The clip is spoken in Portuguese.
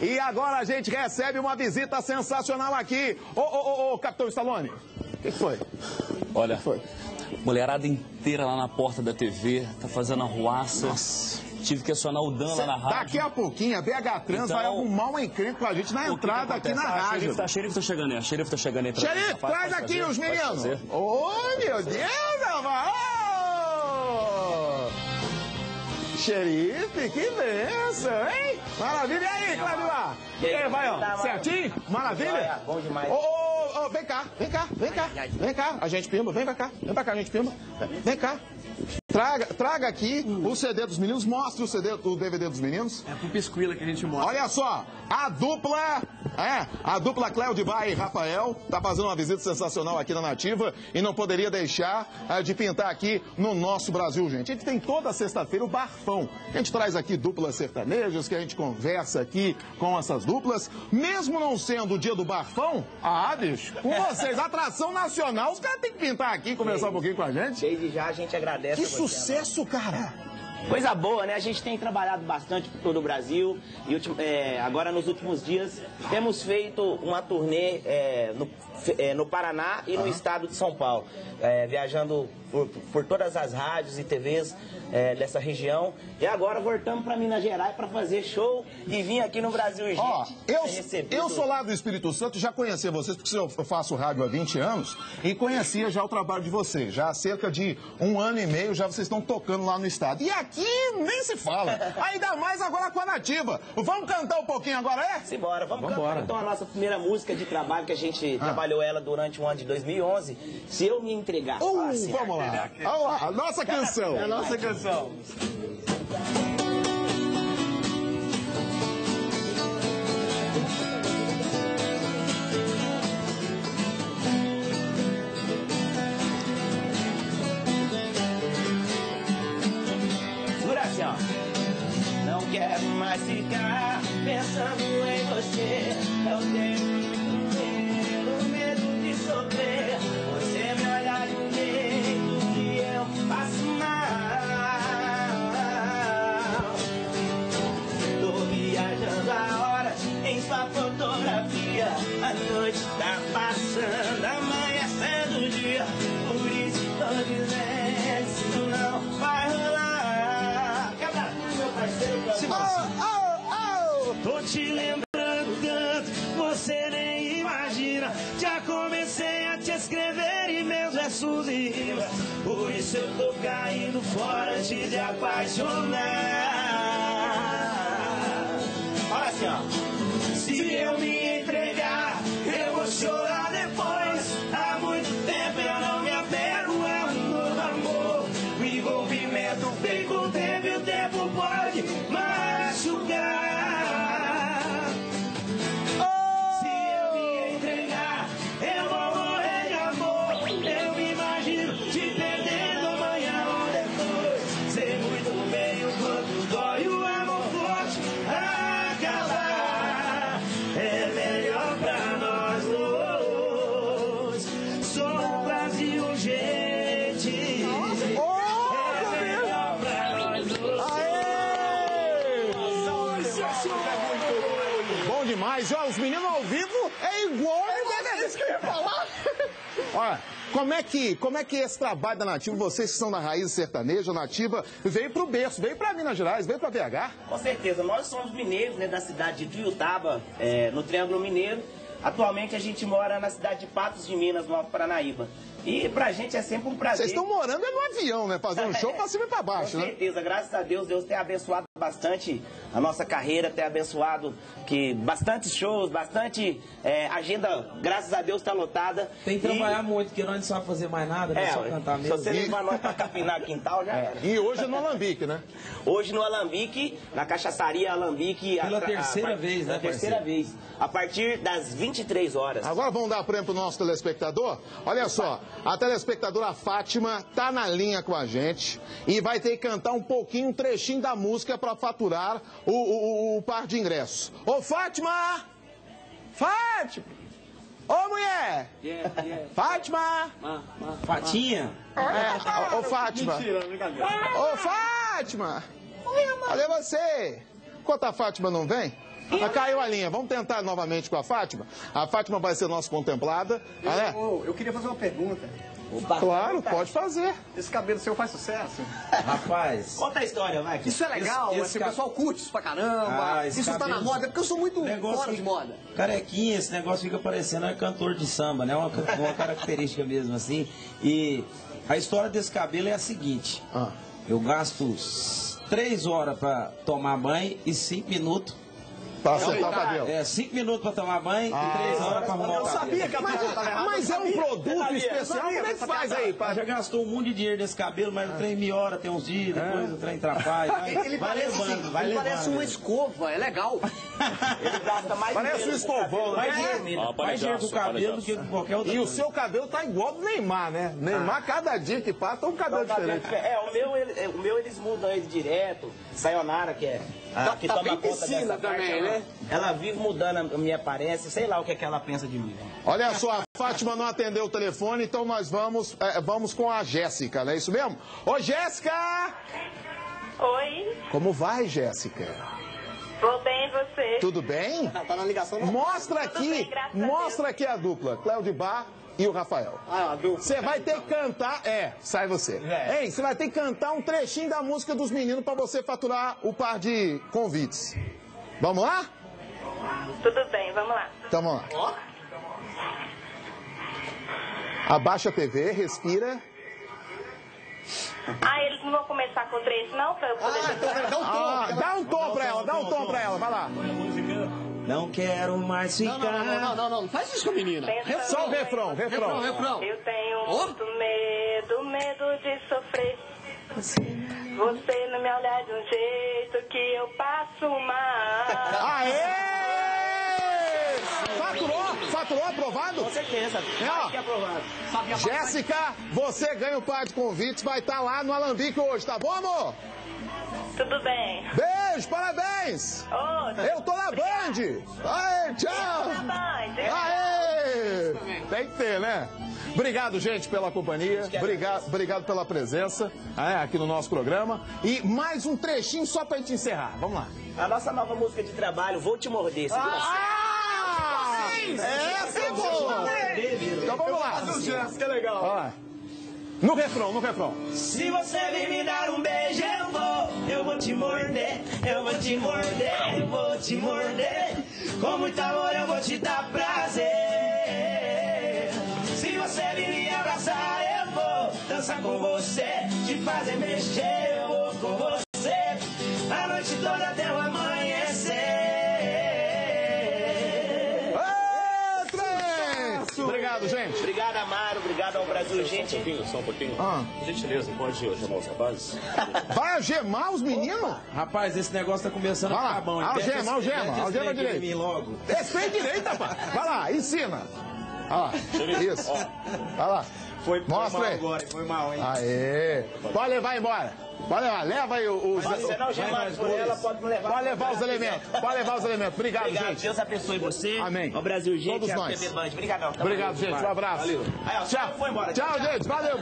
E agora a gente recebe uma visita sensacional aqui. Ô, ô, ô, ô Capitão Stallone, o que foi? Olha, foi? mulherada inteira lá na porta da TV, tá fazendo arruaça. Nossa. Tive que acionar o Dan lá na rádio. Daqui a pouquinho a BH Trans então, vai arrumar uma encrenca com a gente na entrada aqui na rádio. Xerife tá, xerife tá chegando aí, xerife tá chegando aí. Xerife, traz aqui fazer, os meninos. Ô, oh, meu Deus, meu Xerife, que benção, hein? Maravilha. E aí, Cláudio lá? E aí, vai, ó. Tá, certinho? Maravilha? Bom demais. Ô, ô, ô, vem cá, vem cá, vem cá. Vem cá, a gente filma, vem pra cá. Vem pra cá, a gente filma. Vem cá. Traga, traga aqui o CD dos meninos, mostre o CD, o DVD dos meninos. É pro Pisquila que a gente mostra. Olha só, a dupla, é, a dupla Cléo Vai e Rafael tá fazendo uma visita sensacional aqui na Nativa e não poderia deixar é, de pintar aqui no nosso Brasil, gente. A gente tem toda sexta-feira o Barfão. A gente traz aqui duplas sertanejas, que a gente conversa aqui com essas duplas. Mesmo não sendo o dia do Barfão, ah, bicho, com vocês, atração nacional, os caras têm que pintar aqui e conversar um pouquinho com a gente. Desde já a gente agradece. Que sucesso, cara! Coisa boa, né? A gente tem trabalhado bastante por todo o Brasil e é, agora nos últimos dias temos feito uma turnê é, no, é, no, Paraná e no estado de São Paulo, é, viajando por, por, todas as rádios e TVs é, dessa região. E agora voltamos para Minas Gerais para fazer show e vim aqui no Brasil, gente. Ó, eu, eu sou lá do Espírito Santo, já conhecia vocês, porque eu faço rádio há 20 anos, e conhecia já o trabalho de vocês. Já há cerca de um ano e meio já vocês estão tocando lá no estado. E aqui nem se fala. Ainda mais agora com a nativa. Vamos cantar um pouquinho agora, é? Simbora, vamos Vambora. cantar então a nossa primeira música de trabalho que a gente ah. trabalhou ela durante o ano de 2011. Se eu me entregar. Uh, vamos lá. Vamos lá, a nossa canção. É a nossa canção assim. Não quero mais ficar pensando em você. Eu tenho oh, oh, oh. Tô te lembrando tanto, você nem imagina. Já comecei a te escrever e meus versos e rimas. Por isso eu tô caindo fora de te apaixonar. Olha assim, ó. Olha, como é que, como é que esse trabalho da Nativa, vocês que são da raiz sertaneja, Nativa, veio para o berço, veio para Minas Gerais, veio para BH? Com certeza, nós somos mineiros, né, da cidade de Tuiutaba, é, no Triângulo Mineiro. Atualmente a gente mora na cidade de Patos de Minas, no Alto Paranaíba. E pra gente é sempre um prazer. Vocês estão morando é no avião, né? Fazendo um show pra cima e pra baixo, né? Com certeza, graças a Deus, Deus tem abençoado bastante a nossa carreira, tem abençoado que bastante shows, bastante é, agenda, graças a Deus, está lotada. Tem que trabalhar e... muito, porque nós não sabemos fazer mais nada, é, só cantar mesmo. Se você levar nós pra capinar quintal, já é. E hoje é no Alambique, né? Hoje no Alambique, na cachaçaria Alambique. Pela a, terceira a, vez, né, terceira vez. A partir das 23 horas. Agora vamos dar prêmio pro nosso telespectador? Olha só, a telespectadora Fátima tá na linha com a gente e vai ter que cantar um pouquinho, um trechinho da música para faturar o, o, o, par de ingressos. Ô, Fátima! Fátima! Ô, mulher! Yeah, yeah. Fátima! Ma, ma, Fatinha? É, ô, Fátima! Ô, Fátima! Cadê você? Enquanto a Fátima não vem, Mas caiu a linha. Vamos tentar novamente com a Fátima? A Fátima vai ser nossa contemplada. Ah, né? Eu, eu queria fazer uma pergunta. Claro, pode fazer. Esse cabelo seu faz sucesso? Rapaz. Conta a história, vai. Isso é legal, Esse- esse assim, o pessoal curte isso pra caramba. Ah, isso tá na cabelo- moda, porque eu sou muito negócio fora de moda. Carequinha, esse negócio fica parecendo é cantor de samba, né? Uma, uma característica mesmo assim. E a história desse cabelo é a seguinte: Ah. eu gasto três horas pra tomar banho e cinco minutos. Pra acertar o cabelo. É, cinco minutos pra tomar banho e três horas pra arrumar o cabelo. que a pessoa tava. Mas é um produto especial. Como é que faz aí, pai? já gastou um monte de dinheiro nesse cabelo, mas o trem me hora, tem uns dias, depois o trem atrapalha. Vai, Ele vai parece, levando, assim, vai ele levando. parece uma escova, é legal. Ele gasta mais Parece um escovão, né? vermelho. Mais dinheiro com o cabelo do que com qualquer outra E o seu cabelo tá igual do Neymar, né? Neymar, cada dia que passa, tá um cabelo diferente. É, o meu, ele- é, o meu eles mudam ele direto. Sayonara, que é. a- Tá- que tá toma bem conta piscina dessa parte, também, ela- né? Ela vive mudando a minha aparência, sei lá o que, é que ela pensa de mim. Olha só, a Fátima não atendeu o telefone, então nós vamos, é, vamos com a Jéssica, não é isso mesmo? Ô, Jéssica! Oi, Como vai, Jéssica? vou bem você? Tudo bem? Tá na ligação não? Mostra Tudo aqui, bem, graças a mostra aqui a dupla, Cléo Bar e o Rafael. Ah? Você vai ter que cantar, é, sai você. Hein, você vai ter que cantar um trechinho da música dos meninos pra você faturar o par de convites. Vamos lá? Tudo bem, vamos lá. Então vamos lá. Abaixa a TV, respira. Ah, eles não vão começar com três, não? Pra eu poder Ah, então dá um tom. Ah, dá um tom pra ela, dá um tom pra ela, vai lá. Não quero mais Não, ficar. não, não, não, não, não, não faz isso com a menina. Pensa Só o refrão, refrão. Refrão, refrão. Eu tenho Ó. muito medo, medo de sofrer. Você não me olhar de um jeito que eu passo mal. Aê! Faturou? Faturou aprovado? Com certeza. É, ó. Mais que aprovado. Jéssica, você ganha o par de convites, vai estar lá no Alambique hoje, tá bom, amor? Tudo bem. Beijo, parabéns! Ô, Eu tô na Band! Aê, tchau! tá bom. Aê! Tem que ter, né? Obrigado, gente, pela companhia. Obrigado, obrigado pela presença é, aqui no nosso programa. E mais um trechinho só pra gente encerrar. Vamos lá. A nossa nova música de trabalho, Vou Te Morder. segura Ah! Essa é boa! Então vamos lá. que legal. Ó, No refrão, no refrão. Se você vir me dar um beijo, eu vou, eu vou te morder, eu vou te morder, eu vou te morder. Com muito amor eu vou te dar prazer. Você vir me abraçar, eu vou dançar com você, te fazer mexer, eu vou com você. A noite toda até o amanhecer. Trem! Obrigado, gente. Obrigado, Amaro, obrigado ao Brasil, gente. Só um pouquinho. Ah. Por gentileza, pode chamar os rapazes? Vai algemar os meninos? Rapaz, esse negócio tá começando a Vai lá. ficar bom. hein? Algema, algema, algema direito. Respeita direito, rapaz. Vai lá, ensina. Ó, isso. Vai lá. Foi, Mostra mal aí. agora, foi mal, hein? Aê. Pode levar embora. Pode levar. Leva aí os... Se você não chamar por ela, pode levar. Pode levar os elementos. Pode levar os elementos. Obrigado, Obrigado, gente. Deus abençoe você. Amém. Ao Brasil, gente. Todos a nós. TV Band. Obrigadão. Tamo Obrigado, gente. Um abraço. Aí, ó, Tchau. foi embora. Tchau, gente. Valeu.